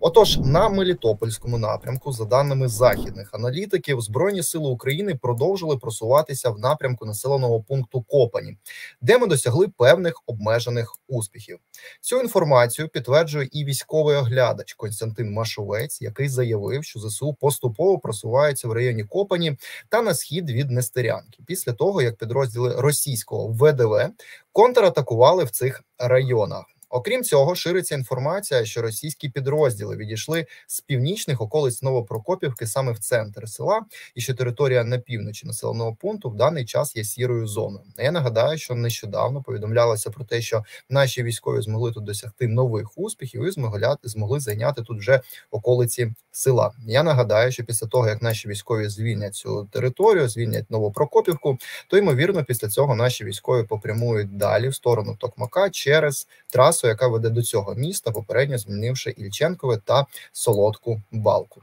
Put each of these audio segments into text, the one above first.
Отож, на Мелітопольському напрямку, за даними західних аналітиків, збройні сили України продовжили просуватися в напрямку населеного пункту Копані, де ми досягли певних обмежених успіхів. Цю інформацію підтверджує і військовий оглядач Константин Машовець, який заявив, що ЗСУ поступово просувається в районі Копані та на схід від Нестерянки, після того як підрозділи російського ВДВ контратакували в цих районах. Окрім цього, шириться інформація, що російські підрозділи відійшли з північних околиць Новопрокопівки саме в центр села, і що територія на півночі населеного пункту в даний час є сірою зоною. Я нагадаю, що нещодавно повідомлялося про те, що наші військові змогли тут досягти нових успіхів і змогли, змогли зайняти тут вже околиці села. Я нагадаю, що після того як наші військові звільнять цю територію, звільнять Новопрокопівку, то ймовірно, після цього наші військові попрямують далі в сторону Токмака через трасу трасу, яка веде до цього міста, попередньо змінивши Ільченкове та Солодку Балку.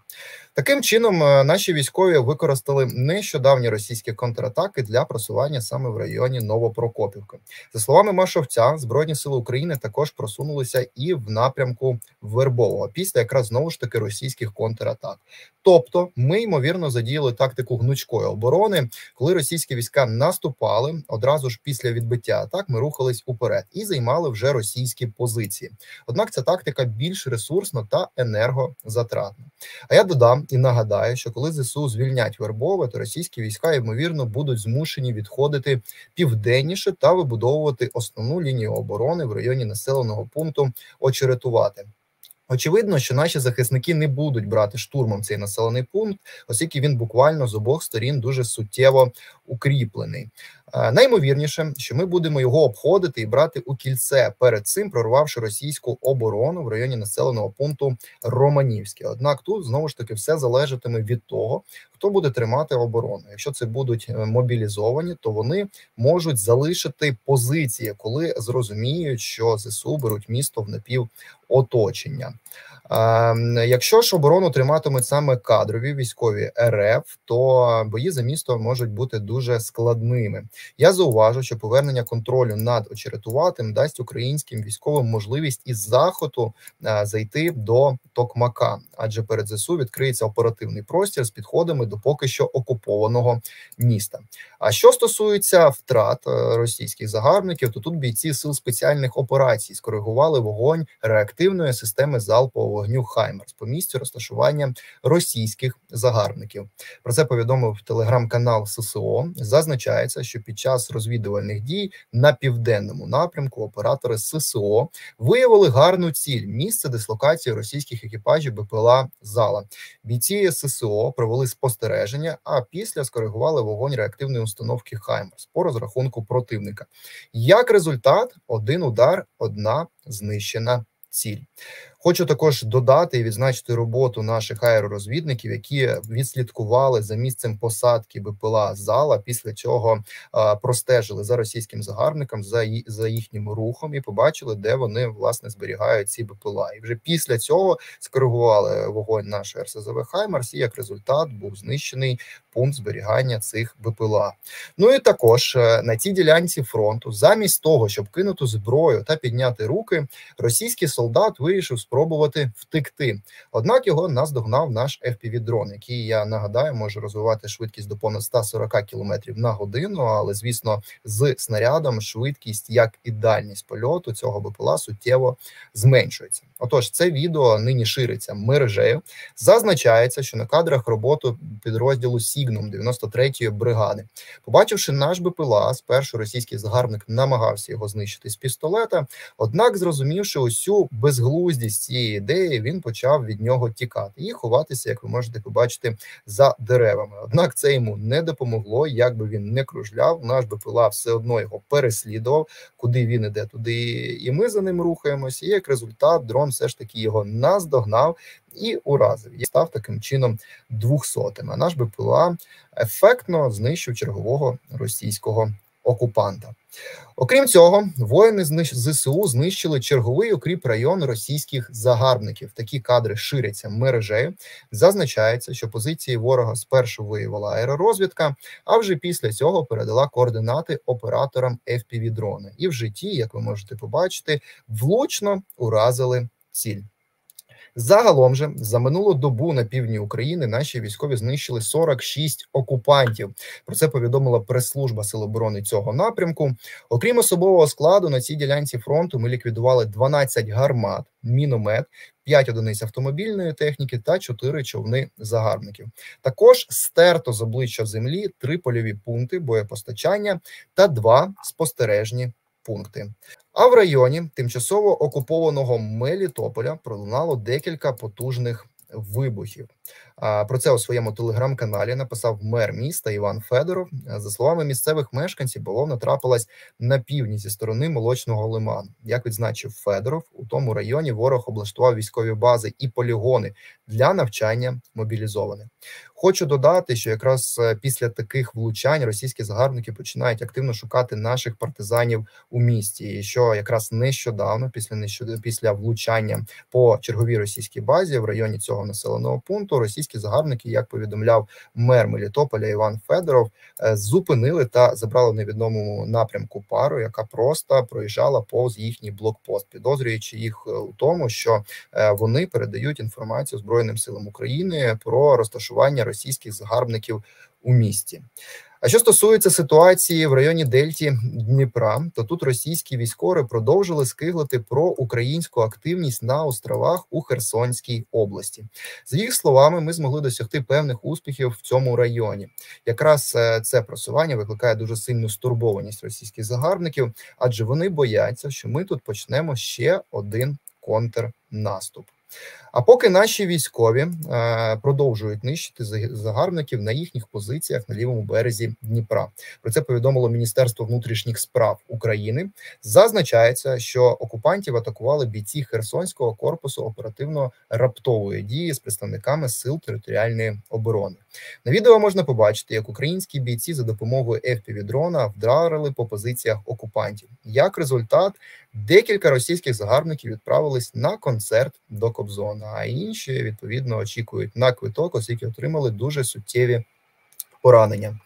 Таким чином, е, наші військові використали нещодавні російські контратаки для просування саме в районі Новопрокопівки. За словами Машовця, збройні сили України також просунулися і в напрямку Вербового після якраз знову ж таки російських контратак. Тобто, ми ймовірно задіяли тактику гнучкої оборони, коли російські війська наступали одразу ж після відбиття атак. Ми рухались уперед і займали вже російські позиції. Однак ця тактика більш ресурсна та енергозатратна. А я додам і нагадаю, що коли ЗСУ звільнять Вербове, то російські війська ймовірно будуть змушені відходити південніше та вибудовувати основну лінію оборони в районі населеного пункту очеретувати. Очевидно, що наші захисники не будуть брати штурмом цей населений пункт, оскільки він буквально з обох сторін дуже суттєво укріплений. Е, наймовірніше, що ми будемо його обходити і брати у кільце перед цим, прорвавши російську оборону в районі населеного пункту Романівське. Однак тут знову ж таки все залежатиме від того, хто буде тримати оборону. Якщо це будуть е, мобілізовані, то вони можуть залишити позиції, коли зрозуміють, що зсу беруть місто в напівоточення. Ем, якщо ж оборону триматимуть саме кадрові військові РФ, то бої за місто можуть бути дуже складними. Я зауважу, що повернення контролю над очеретуватим дасть українським військовим можливість із заходу е, зайти до Токмака, адже перед ЗСУ відкриється оперативний простір з підходами до поки що окупованого міста. А що стосується втрат е, російських загарбників, то тут бійці сил спеціальних операцій скоригували вогонь реактивної системи залпового вогню Хаймерс по місцю розташування російських загарбників. Про це повідомив телеграм-канал ССО. Зазначається, що під час розвідувальних дій на південному напрямку оператори ССО виявили гарну ціль місце дислокації російських екіпажів БПЛА зала. Бійці ССО провели спостереження, а після скоригували вогонь реактивної установки Хаймерс по розрахунку противника. Як результат, один удар, одна знищена ціль. Хочу також додати і відзначити роботу наших аеророзвідників, які відслідкували за місцем посадки БПЛА зала. Після цього простежили за російським загарбником за за їхнім рухом і побачили, де вони власне зберігають ці БПЛА. І вже після цього скоригували вогонь нашої РСЗВ Хаймарс. І як результат був знищений пункт зберігання цих БПЛА. Ну і також е, на цій ділянці фронту, замість того, щоб кинути зброю та підняти руки, російський солдат вирішив спробувати втекти. Однак його наздогнав наш fpv дрон який я нагадаю може розвивати швидкість до понад 140 км на годину. Але звісно, з снарядом швидкість, як і дальність польоту цього БПЛА суттєво зменшується. Отож, це відео нині шириться мережею. Зазначається, що на кадрах роботу підрозділу Сігнум 93-ї бригади, побачивши наш БПЛА, спершу російський загарбник намагався його знищити з пістолета. Однак, зрозумівши усю безглуздість цієї ідеї, він почав від нього тікати і ховатися, як ви можете побачити, за деревами. Однак це йому не допомогло. Як би він не кружляв, наш БПЛА все одно його переслідував, куди він іде, туди і ми за ним рухаємося. І як результат, дрон все ж таки його наздогнав і уразив. І став таким чином двохсотим. А наш БПЛА ефектно знищив чергового російського окупанта. Окрім цього, воїни ЗСУ знищили черговий окріп район російських загарбників. Такі кадри ширяться мережею. Зазначається, що позиції ворога спершу виявила аеророзвідка, а вже після цього передала координати операторам fpv дрона і в житті, як ви можете побачити, влучно уразили ціль. Загалом же за минулу добу на півдні України наші військові знищили 46 окупантів. Про це повідомила прес-служба Сил оборони цього напрямку. Окрім особового складу, на цій ділянці фронту ми ліквідували 12 гармат, міномет, 5 одиниць автомобільної техніки та 4 човни загарбників. Також стерто з обличчя землі три польові пункти боєпостачання та два спостережні пункти. А в районі тимчасово окупованого Мелітополя пролунало декілька потужних вибухів. Про це у своєму телеграм-каналі написав мер міста Іван Федоров. За словами місцевих мешканців, бавовна трапилась на півдні зі сторони молочного лиману. Як відзначив Федоров, у тому районі ворог облаштував військові бази і полігони для навчання мобілізованих. Хочу додати, що якраз е, після таких влучань російські загарбники починають активно шукати наших партизанів у місті, і що якраз нещодавно, після нещодавно, після влучання по черговій російській базі в районі цього населеного пункту, російські загарбники, як повідомляв мер Мелітополя Іван Федоров, е, зупинили та забрали в невідомому напрямку пару, яка просто проїжджала повз їхній блокпост, підозрюючи їх е, у тому, що вони передають інформацію збройним силам України про розташування російських загарбників у місті. А що стосується ситуації в районі Дельті Дніпра, то тут російські військові продовжили скиглити про українську активність на островах у Херсонській області. За їх словами, ми змогли досягти певних успіхів в цьому районі. Якраз е, це просування викликає дуже сильну стурбованість російських загарбників, адже вони бояться, що ми тут почнемо ще один контрнаступ. А поки наші військові е, продовжують нищити загарбників на їхніх позиціях на лівому березі Дніпра. Про це повідомило Міністерство внутрішніх справ України. Зазначається, що окупантів атакували бійці Херсонського корпусу оперативно-раптової дії з представниками сил територіальної оборони. На відео можна побачити, як українські бійці за допомогою fpv дрона вдарили по позиціях окупантів. Як результат, декілька російських загарбників відправились на концерт до Кобзона, а інші відповідно очікують на квиток, оскільки отримали дуже суттєві поранення.